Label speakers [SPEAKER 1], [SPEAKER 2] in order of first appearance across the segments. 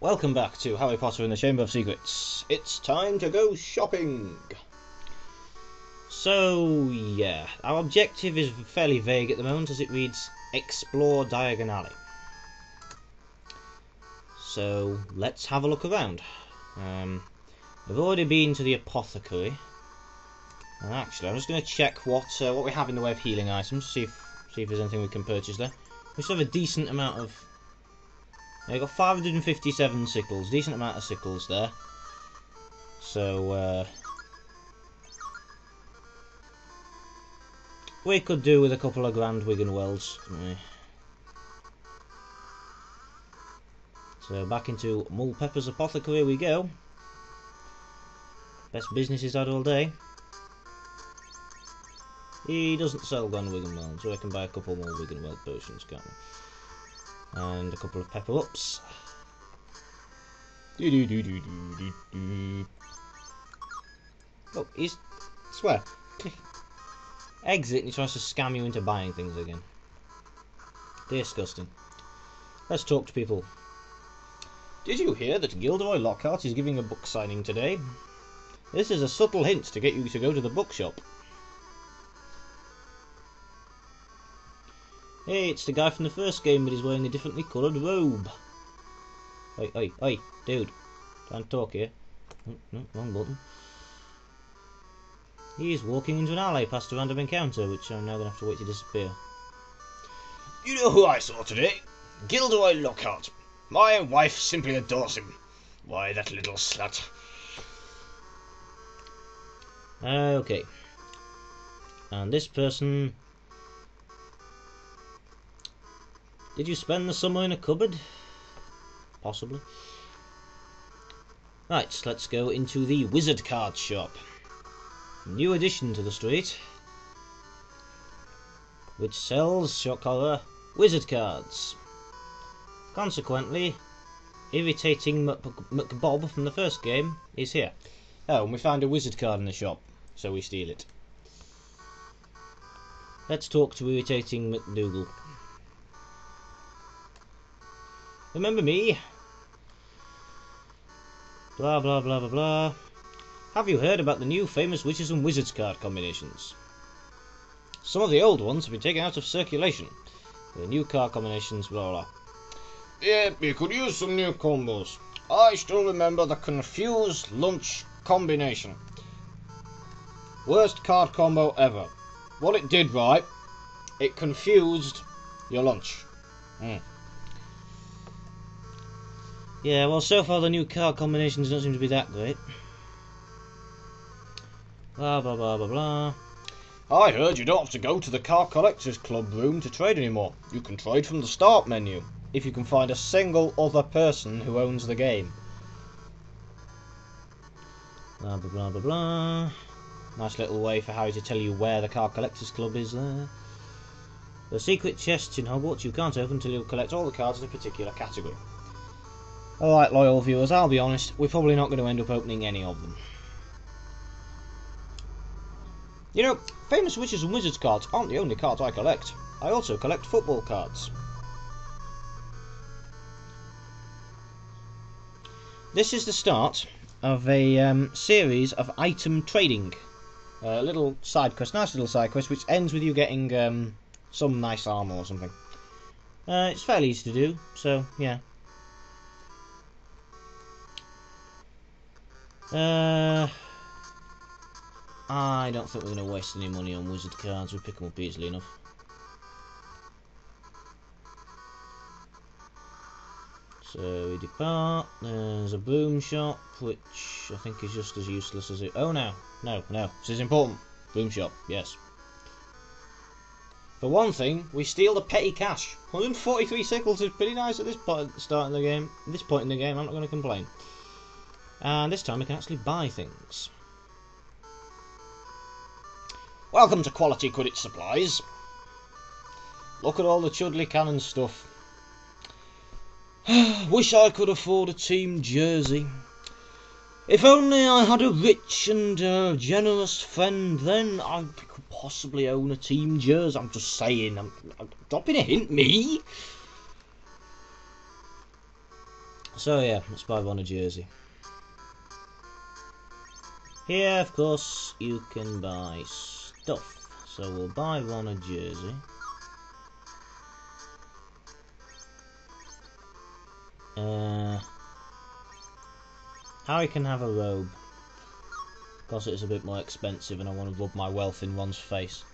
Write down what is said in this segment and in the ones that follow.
[SPEAKER 1] Welcome back to Harry Potter and the Chamber of Secrets. It's time to go shopping. So, yeah, our objective is fairly vague at the moment as it reads Explore Diagon Alley. So, let's have a look around. Um, we've already been to the apothecary. And actually, I'm just going to check what uh, what we have in the way of healing items, see if see if there's anything we can purchase there. We still have a decent amount of I got 557 sickles, decent amount of sickles there. So, uh, we could do with a couple of grand Wiggenwelds. So back into Mulpepper's Apothecary we go. Best business he's had all day. He doesn't sell Grand Wiggenwelds, so I can buy a couple more Wiggenweld potions, can't we? And a couple of pepper ups. Do do do do do do do. Oh, he's swear. Exit and he tries to scam you into buying things again. Disgusting. Let's talk to people. Did you hear that Gilderoy Lockhart is giving a book signing today? This is a subtle hint to get you to go to the bookshop. Hey, it's the guy from the first game, but he's wearing a differently coloured robe. Oi, oi, oi, dude. Can't talk here. Oh, no, wrong button. He's walking into an alley past a random encounter, which I'm now going to have to wait to disappear.
[SPEAKER 2] You know who I saw today? Gilderoy Lockhart. My wife simply adores him. Why, that little slut.
[SPEAKER 1] Okay. And this person Did you spend the summer in a cupboard? Possibly. Right, let's go into the Wizard Card Shop. New addition to the street. Which sells, shock horror, wizard cards. Consequently, irritating McBob from the first game is here. Oh, and we found a wizard card in the shop, so we steal it. Let's talk to irritating McDougal. Remember me? Blah blah blah blah blah. Have you heard about the new famous Witches and Wizards card combinations? Some of the old ones have been taken out of circulation. The new card combinations, blah blah.
[SPEAKER 2] Yeah, we could use some new combos. I still remember the Confused Lunch combination. Worst card combo ever. What it did right, it confused your lunch. Mm.
[SPEAKER 1] Yeah, well, so far the new car combinations don't seem to be that great. Blah, blah, blah, blah, blah.
[SPEAKER 2] I heard you don't have to go to the Card Collectors Club room to trade anymore. You can trade from the start menu, if you can find a single other person who owns the game.
[SPEAKER 1] Blah, blah, blah, blah, blah. Nice little way for Harry to tell you where the Card Collectors Club is there. The secret chests in Hogwarts you can't open until you collect all the cards in a particular category. Alright, loyal viewers, I'll be honest, we're probably not going to end up opening any of them. You know, famous witches and wizards cards aren't the only cards I collect. I also collect football cards. This is the start of a um, series of item trading. A little side quest, nice little side quest, which ends with you getting um, some nice armor or something. Uh, it's fairly easy to do, so yeah, Uh, I don't think we're going to waste any money on wizard cards. We pick them up easily enough. So we depart. There's a boom shop, which I think is just as useless as it. Oh no, no, no. This is important. Boom shop, yes. For one thing, we steal the petty cash. 143 sickles is pretty nice at this point, start in the game. At this point in the game, I'm not going to complain. And this time we can actually buy things.
[SPEAKER 2] Welcome to Quality Quidditch Supplies.
[SPEAKER 1] Look at all the Chudley Cannon stuff. Wish I could afford a team jersey. If only I had a rich and uh, generous friend, then I could possibly own a team jersey. I'm just saying. I'm, I'm dropping a hint, me. So yeah, let's buy Ron a jersey. Here, of course, you can buy stuff. So we'll buy Ron a jersey. Uh, Harry can have a robe. Because it's a bit more expensive and I want to rub my wealth in Ron's face.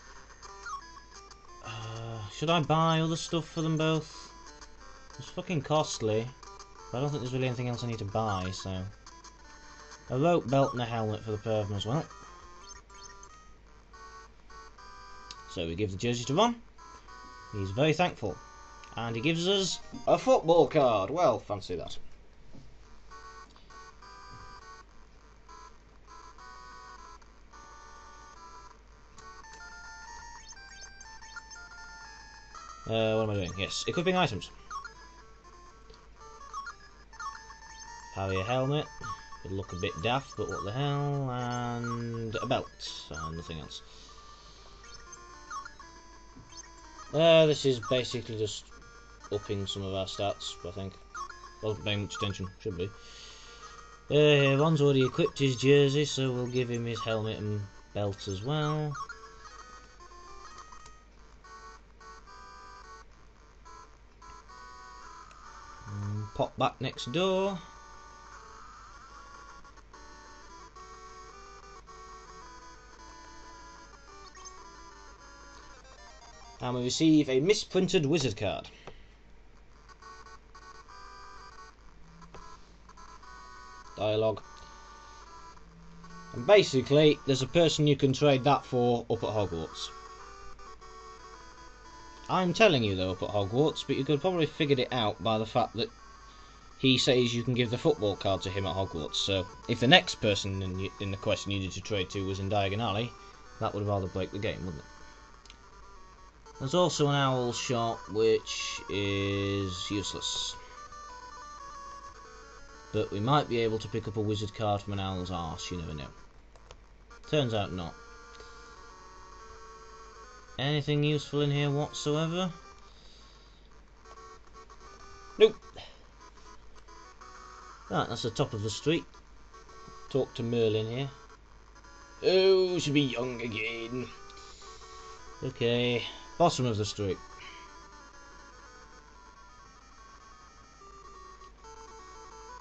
[SPEAKER 1] Uh, should I buy other stuff for them both? It's fucking costly. But I don't think there's really anything else I need to buy, so... A rope belt and a helmet for the pair as well. So we give the jersey to Ron. He's very thankful. And he gives us
[SPEAKER 2] A football card. Well, fancy that.
[SPEAKER 1] Uh, what am I doing? Yes, equipping items. A helmet. Would look a bit daft, but what the hell? And a belt. And nothing else. Uh, this is basically just upping some of our stats, I think. Wasn't paying much attention, should be. Uh, Ron's already equipped his jersey, so we'll give him his helmet and belt as well. Mm, Pop back next door. And we receive a misprinted wizard card. Dialogue. And basically, there's a person you can trade that for up at Hogwarts. I'm telling you though up at Hogwarts, but you could probably figured it out by the fact that he says you can give the football card to him at Hogwarts. So if the next person in, in the quest you needed to trade to was in Diagon Alley, that would have rather break the game, wouldn't it? There's also an owl shop which is useless. But we might be able to pick up a wizard card from an owl's arse, you never know. Turns out not. Anything useful in here whatsoever? Nope. Right, that's the top of the street. Talk to Merlin here.
[SPEAKER 2] Oh, should be young again.
[SPEAKER 1] Okay, bottom of the street.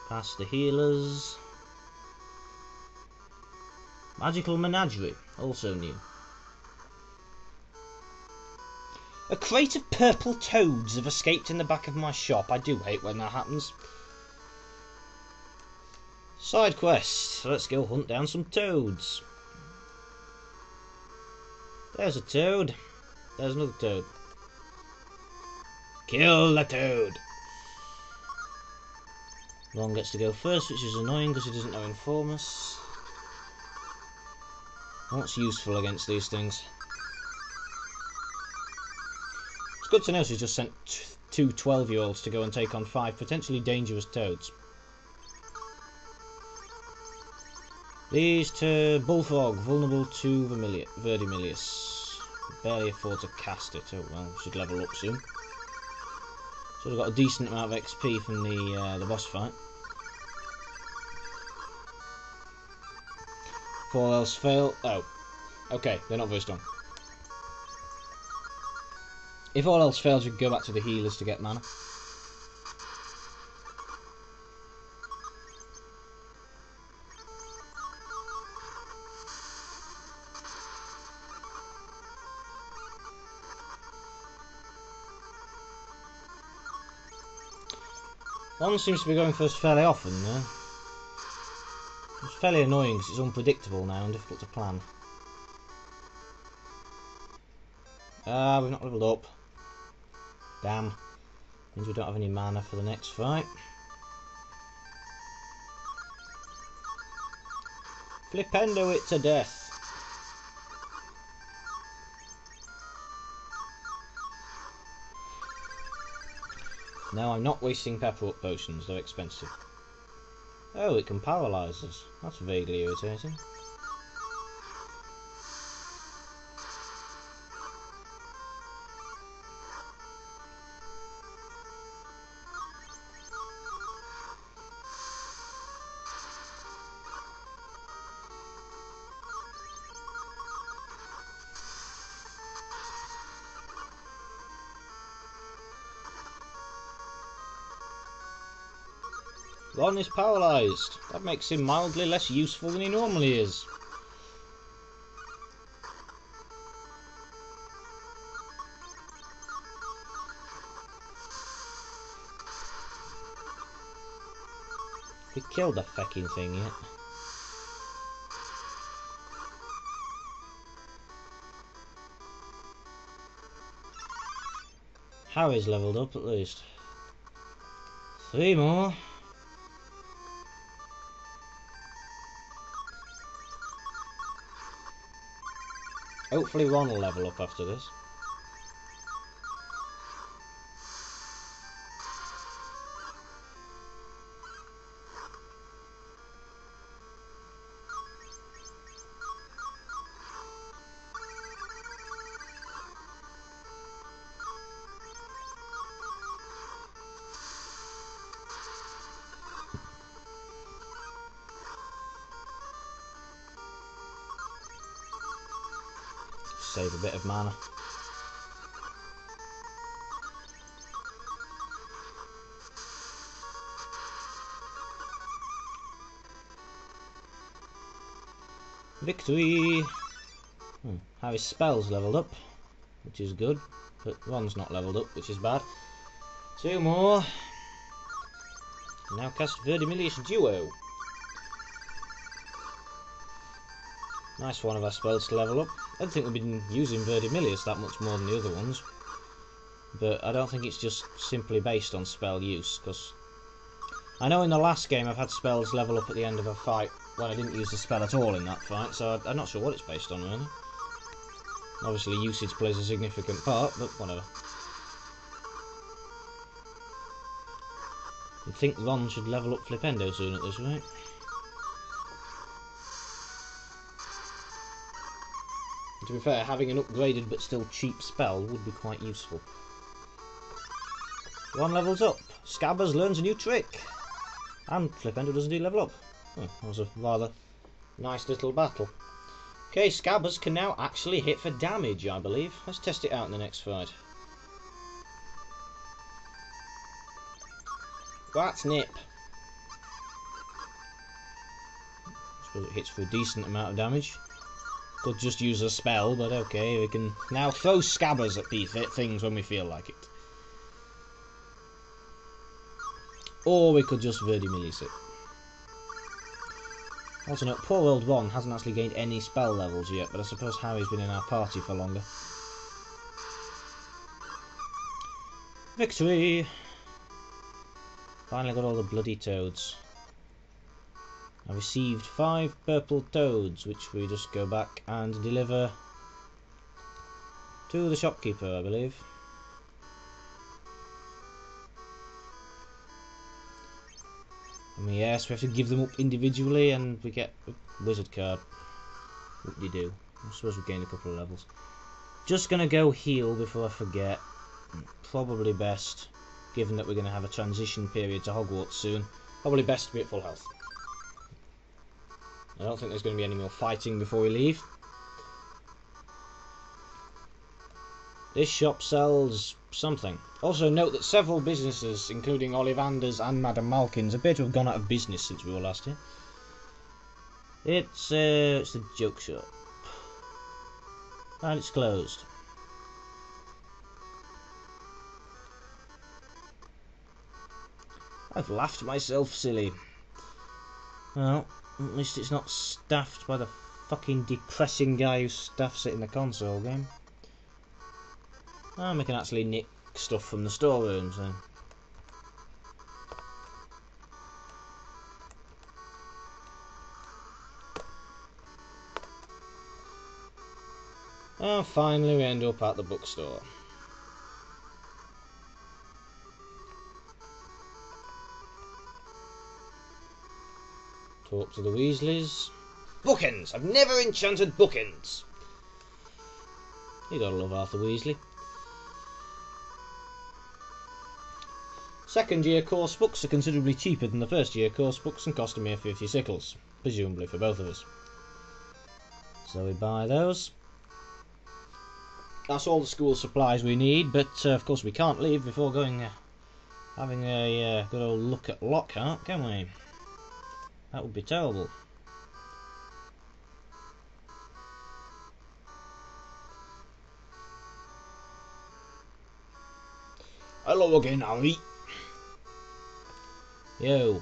[SPEAKER 1] Past the healers. Magical Menagerie, also new. A crate of purple toads have escaped in the back of my shop. I do hate when that happens. Side quest. Let's go hunt down some toads. There's a toad. There's another toad. Kill the toad. Long gets to go first, which is annoying because he doesn't know Informus. What's useful against these things? It's good to know she's just sent two 12 year olds to go and take on five potentially dangerous toads. These to Bullfrog, vulnerable to Vermili- Verdimillious. Barely afford to cast it. Oh well, should level up soon. So we've got a decent amount of XP from the uh, the boss fight. If all else fail, oh, okay, they're not very strong. If all else fails, we can go back to the healers to get mana. One seems to be going first fairly often, though. It's fairly annoying because it's unpredictable now and difficult to plan. Ah, we've not leveled up. Damn. Means we don't have any mana for the next fight. Flipendo it to death. No, I'm not wasting pepper up potions, they're expensive. Oh, it can paralyse us. That's vaguely irritating. Ron is paralysed. That makes him mildly less useful than he normally is. We killed the fucking thing yet. Harry's leveled up at least. Three more. Hopefully Ron will level up after this. Save a bit of mana. Victory! Hmm. Harry's spell's leveled up, which is good, but one's not leveled up, which is bad. Two more. Now cast Verdimillious Duo. Nice one of our spells to level up. I don't think we've been using Verdimillious that much more than the other ones. But I don't think it's just simply based on spell use, because I know in the last game I've had spells level up at the end of a fight when I didn't use the spell at all in that fight, so I'm not sure what it's based on really. Obviously usage plays a significant part, but whatever. You'd think Ron should level up Flipendo soon at this rate. To be fair, having an upgraded but still cheap spell would be quite useful. One levels up. Scabbers learns a new trick. And Flipendo doesn't do level up. Oh, that was a rather nice little battle. Okay, Scabbers can now actually hit for damage, I believe. Let's test it out in the next fight. That's Nip. I suppose it hits for a decent amount of damage. Could just use a spell, but okay, we can now throw scabbers at these things when we feel like it. Or we could just Verdimillious it. Also note, poor old Ron hasn't actually gained any spell levels yet, but I suppose Harry's been in our party for longer. Victory! Finally got all the bloody toads. I received five purple toads, which we just go back and deliver to the shopkeeper, I believe. Mean, yes, we have to give them up individually, and we get a wizard card. What do you do? I suppose we gained a couple of levels. Just gonna go heal before I forget. Probably best, given that we're gonna have a transition period to Hogwarts soon. Probably best to be at full health. I don't think there's going to be any more fighting before we leave. This shop sells something. Also note that several businesses, including Ollivander's and Madame Malkin's, appear to have gone out of business since we were last here. It's, uh, it's the joke shop. And it's closed. I've laughed myself silly. Well, at least it's not staffed by the fucking depressing guy who staffs it in the console game. And we can actually nick stuff from the storerooms then. And ah, finally we end up at the bookstore. Talk to the Weasleys. Bookends! I've never enchanted bookends! You gotta love Arthur Weasley. Second year course books are considerably cheaper than the first year course books and cost a mere 50 sickles, presumably for both of us. So we buy those. That's all the school supplies we need, but uh, of course we can't leave before going uh, having a uh, good old look at Lockhart, can we? That would be terrible.
[SPEAKER 2] Hello again, Harry.
[SPEAKER 1] Yo.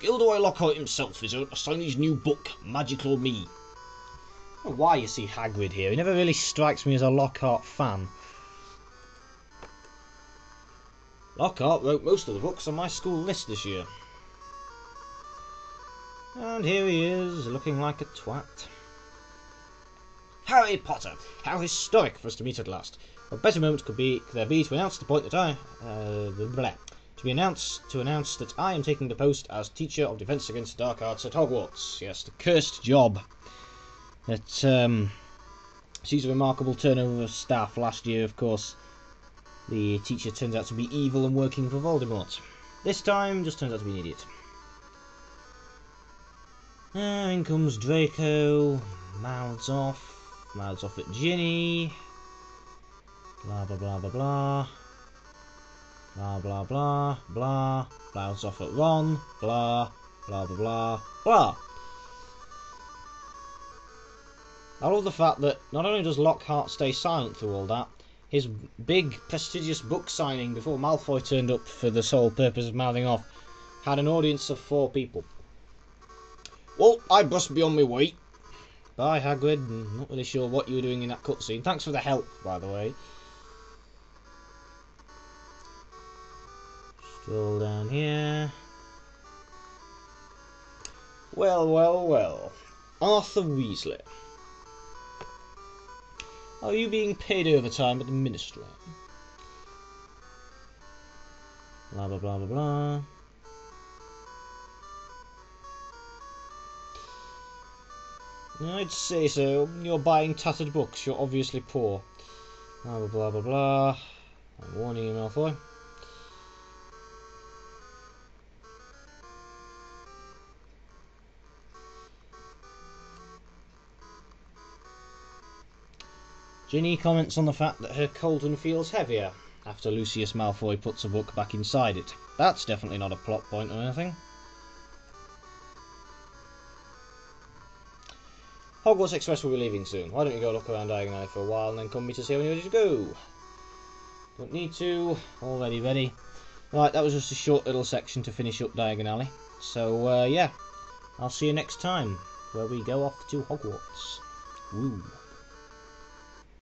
[SPEAKER 2] Gilderoy Lockhart himself is assigned his new book, Magical Me.
[SPEAKER 1] I don't know why you see Hagrid here. He never really strikes me as a Lockhart fan. Lockhart wrote most of the books on my school list this year. And here he is, looking like a twat.
[SPEAKER 2] Harry Potter, how historic for us to meet at last.
[SPEAKER 1] What better moment could be could there be to announce the point that I uh, blah, to be announced to announce that I am taking the post as teacher of defence against dark arts at Hogwarts. Yes, the cursed job. It um, sees a remarkable turnover of staff last year. Of course, the teacher turns out to be evil and working for Voldemort. This time, just turns out to be an idiot. Uh, in comes Draco, mouths off, mouths off at Ginny. Blah blah blah blah blah. Blah blah blah blah. Mouths off at Ron. Blah blah blah blah blah. I love the fact that not only does Lockhart stay silent through all that, his big prestigious book signing before Malfoy turned up for the sole purpose of mouthing off had an audience of four people.
[SPEAKER 2] Well, I must be on my way.
[SPEAKER 1] Bye, Hagrid. I'm not really sure what you were doing in that cutscene. Thanks for the help, by the way. Scroll down here.
[SPEAKER 2] Well, well, well. Arthur Weasley.
[SPEAKER 1] Are you being paid overtime at the ministry? Blah blah blah blah blah. I'd say so. You're buying tattered books. You're obviously poor. Blah blah blah blah blah. I'm warning you, Malfoy. Ginny comments on the fact that her cauldron feels heavier after Lucius Malfoy puts a book back inside it. That's definitely not a plot point or anything. Hogwarts Express will be leaving soon. Why don't you go look around Diagon Alley for a while and then come meet us here when you're ready to go? Don't need to. Already ready. Right, that was just a short little section to finish up Diagon Alley. So, uh, yeah. I'll see you next time, where we go off to Hogwarts. Woo.